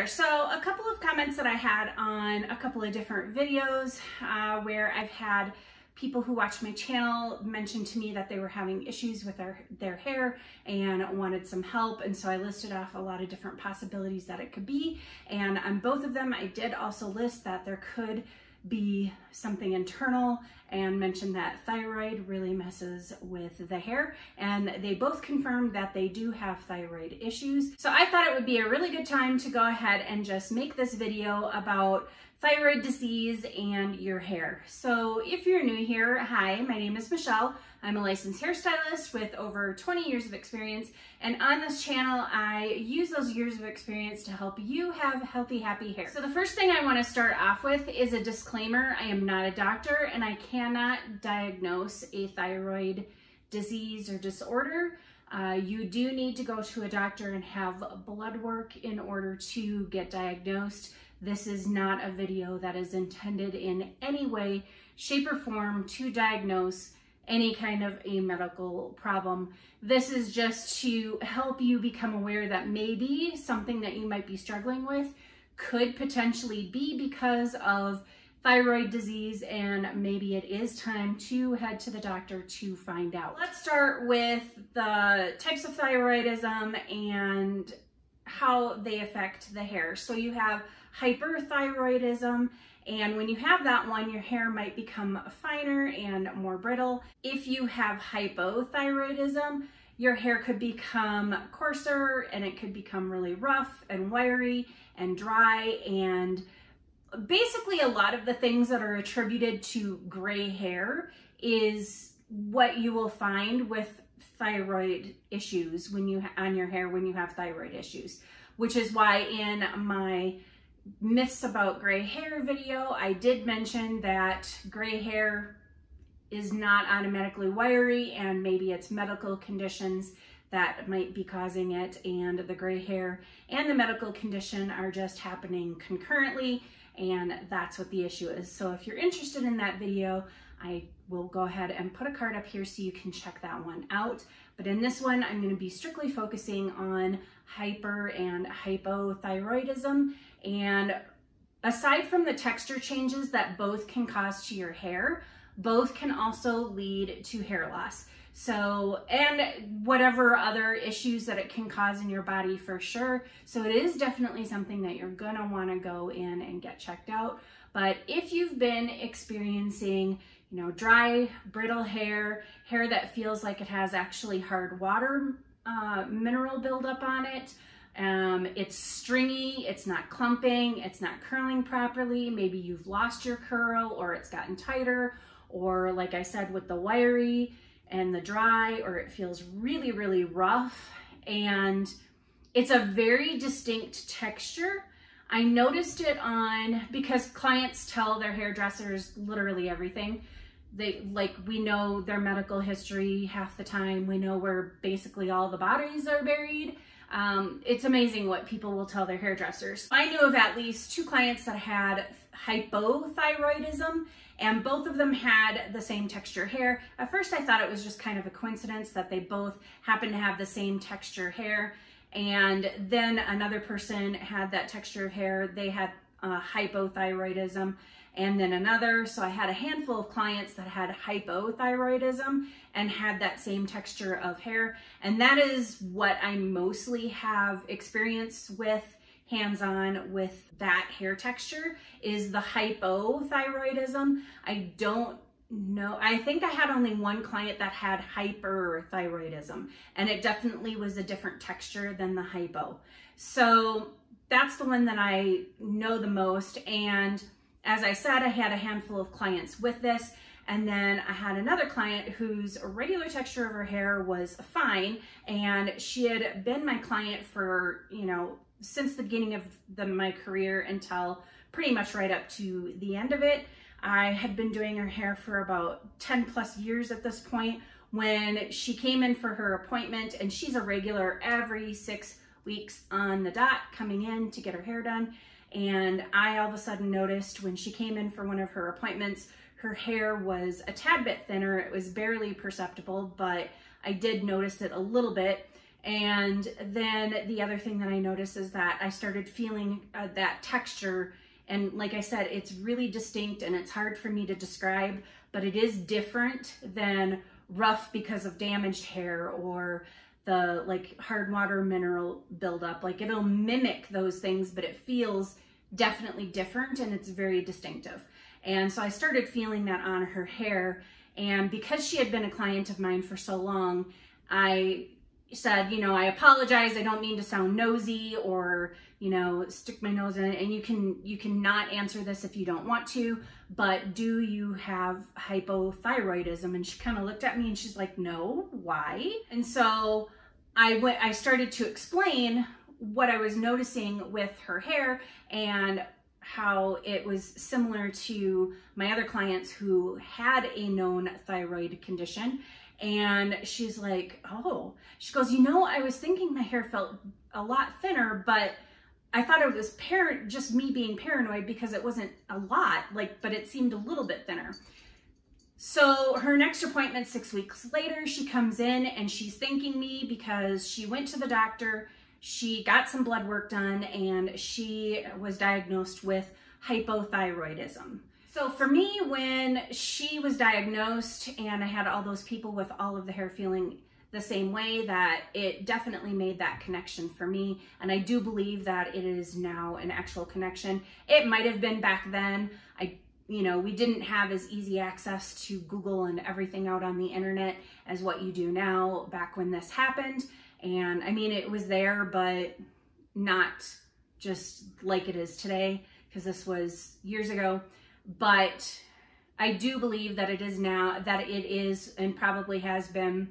there. So a couple of comments that I had on a couple of different videos uh, where I've had people who watch my channel mentioned to me that they were having issues with their, their hair and wanted some help. And so I listed off a lot of different possibilities that it could be. And on both of them, I did also list that there could be something internal and mentioned that thyroid really messes with the hair and they both confirmed that they do have thyroid issues. So I thought it would be a really good time to go ahead and just make this video about thyroid disease and your hair. So if you're new here, hi, my name is Michelle. I'm a licensed hairstylist with over 20 years of experience. And on this channel, I use those years of experience to help you have healthy, happy hair. So the first thing I wanna start off with is a disclaimer. I am not a doctor and I cannot diagnose a thyroid disease or disorder. Uh, you do need to go to a doctor and have blood work in order to get diagnosed. This is not a video that is intended in any way, shape, or form to diagnose any kind of a medical problem. This is just to help you become aware that maybe something that you might be struggling with could potentially be because of thyroid disease and maybe it is time to head to the doctor to find out. Let's start with the types of thyroidism and how they affect the hair. So you have hyperthyroidism. And when you have that one, your hair might become finer and more brittle. If you have hypothyroidism, your hair could become coarser and it could become really rough and wiry and dry and basically a lot of the things that are attributed to gray hair is what you will find with thyroid issues when you on your hair when you have thyroid issues which is why in my myths about gray hair video, I did mention that gray hair is not automatically wiry and maybe it's medical conditions that might be causing it and the gray hair and the medical condition are just happening concurrently and that's what the issue is. So if you're interested in that video, I will go ahead and put a card up here so you can check that one out. But in this one, I'm gonna be strictly focusing on hyper and hypothyroidism. And aside from the texture changes that both can cause to your hair, both can also lead to hair loss. So, and whatever other issues that it can cause in your body for sure. So it is definitely something that you're gonna wanna go in and get checked out. But if you've been experiencing, you know, dry, brittle hair, hair that feels like it has actually hard water uh, mineral buildup on it, um, it's stringy, it's not clumping, it's not curling properly. Maybe you've lost your curl or it's gotten tighter, or like I said, with the wiry and the dry, or it feels really, really rough. And it's a very distinct texture. I noticed it on, because clients tell their hairdressers literally everything. They like, we know their medical history half the time. We know where basically all the bodies are buried. Um, it's amazing what people will tell their hairdressers. I knew of at least two clients that had hypothyroidism and both of them had the same texture hair. At first I thought it was just kind of a coincidence that they both happened to have the same texture hair and then another person had that texture of hair. They had uh, hypothyroidism and then another. So I had a handful of clients that had hypothyroidism and had that same texture of hair. And that is what I mostly have experience with hands-on with that hair texture is the hypothyroidism. I don't know. I think I had only one client that had hyperthyroidism and it definitely was a different texture than the hypo. So that's the one that I know the most. And as I said, I had a handful of clients with this. And then I had another client whose regular texture of her hair was fine. And she had been my client for, you know, since the beginning of the, my career until pretty much right up to the end of it. I had been doing her hair for about 10 plus years at this point when she came in for her appointment and she's a regular every six weeks on the dot coming in to get her hair done. And I all of a sudden noticed when she came in for one of her appointments, her hair was a tad bit thinner. It was barely perceptible, but I did notice it a little bit. And then the other thing that I noticed is that I started feeling uh, that texture. And like I said, it's really distinct and it's hard for me to describe, but it is different than rough because of damaged hair or the like hard water mineral buildup. Like it'll mimic those things, but it feels definitely different and it's very distinctive. And so I started feeling that on her hair. And because she had been a client of mine for so long, I said, you know, I apologize. I don't mean to sound nosy or, you know, stick my nose in it. And you can, you can not answer this if you don't want to, but do you have hypothyroidism? And she kind of looked at me and she's like, no, why? And so I went, I started to explain what I was noticing with her hair and how it was similar to my other clients who had a known thyroid condition. And she's like, oh, she goes, you know, I was thinking my hair felt a lot thinner, but I thought it was par just me being paranoid because it wasn't a lot, like, but it seemed a little bit thinner. So her next appointment six weeks later, she comes in and she's thanking me because she went to the doctor she got some blood work done and she was diagnosed with hypothyroidism. So for me, when she was diagnosed and I had all those people with all of the hair feeling the same way that it definitely made that connection for me. And I do believe that it is now an actual connection. It might have been back then. I you know, we didn't have as easy access to Google and everything out on the internet as what you do now back when this happened. And I mean, it was there, but not just like it is today, because this was years ago. But I do believe that it is now, that it is and probably has been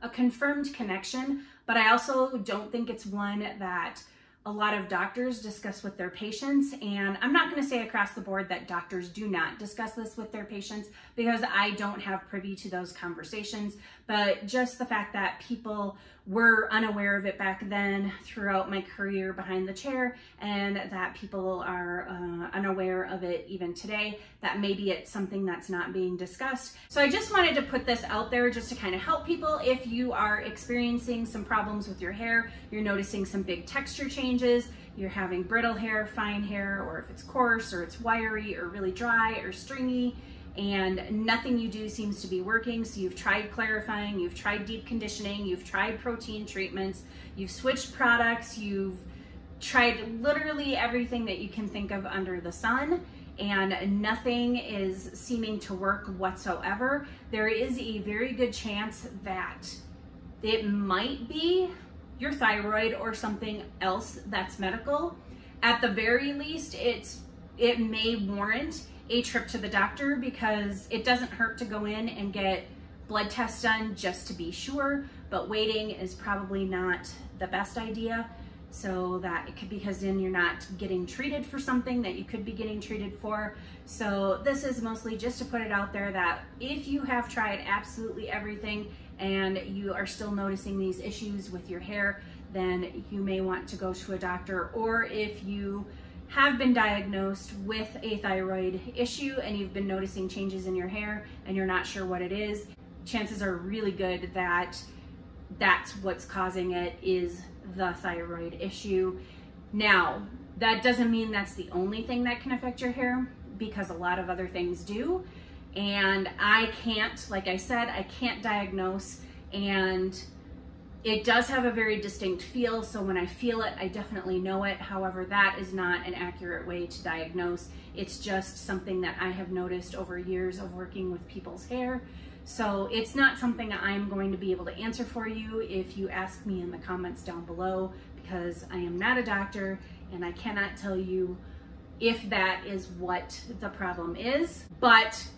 a confirmed connection, but I also don't think it's one that a lot of doctors discuss with their patients. And I'm not going to say across the board that doctors do not discuss this with their patients because I don't have privy to those conversations. But just the fact that people were unaware of it back then throughout my career behind the chair and that people are uh, unaware of it even today, that maybe it's something that's not being discussed. So I just wanted to put this out there just to kind of help people if you are experiencing some problems with your hair, you're noticing some big texture changes, you're having brittle hair, fine hair, or if it's coarse or it's wiry or really dry or stringy, and nothing you do seems to be working. So you've tried clarifying, you've tried deep conditioning, you've tried protein treatments, you've switched products, you've tried literally everything that you can think of under the sun and nothing is seeming to work whatsoever. There is a very good chance that it might be your thyroid or something else that's medical. At the very least, it's it may warrant a trip to the doctor because it doesn't hurt to go in and get blood tests done just to be sure, but waiting is probably not the best idea. So that it could because then you're not getting treated for something that you could be getting treated for. So this is mostly just to put it out there that if you have tried absolutely everything and you are still noticing these issues with your hair, then you may want to go to a doctor or if you have been diagnosed with a thyroid issue and you've been noticing changes in your hair and you're not sure what it is, chances are really good that that's what's causing it is the thyroid issue. Now, that doesn't mean that's the only thing that can affect your hair because a lot of other things do. And I can't, like I said, I can't diagnose and it does have a very distinct feel, so when I feel it, I definitely know it. However, that is not an accurate way to diagnose. It's just something that I have noticed over years of working with people's hair. So it's not something I'm going to be able to answer for you if you ask me in the comments down below because I am not a doctor and I cannot tell you if that is what the problem is. But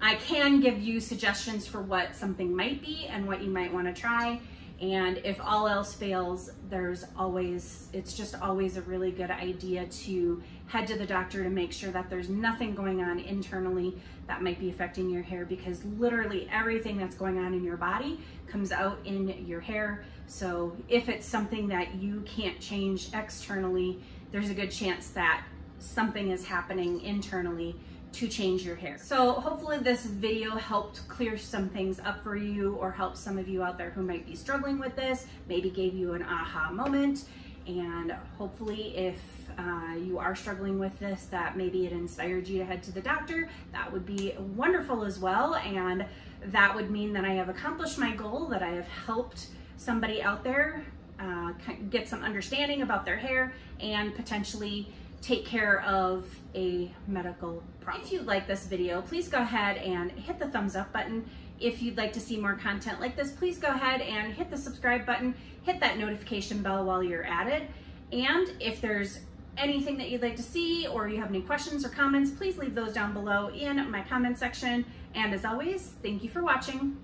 I can give you suggestions for what something might be and what you might want to try and if all else fails, there's always, it's just always a really good idea to head to the doctor to make sure that there's nothing going on internally that might be affecting your hair because literally everything that's going on in your body comes out in your hair. So if it's something that you can't change externally, there's a good chance that something is happening internally to change your hair. So hopefully this video helped clear some things up for you or help some of you out there who might be struggling with this, maybe gave you an aha moment. And hopefully if uh, you are struggling with this, that maybe it inspired you to head to the doctor, that would be wonderful as well. And that would mean that I have accomplished my goal, that I have helped somebody out there uh, get some understanding about their hair and potentially take care of a medical problem. If you like this video, please go ahead and hit the thumbs up button. If you'd like to see more content like this, please go ahead and hit the subscribe button, hit that notification bell while you're at it. And if there's anything that you'd like to see or you have any questions or comments, please leave those down below in my comment section. And as always, thank you for watching.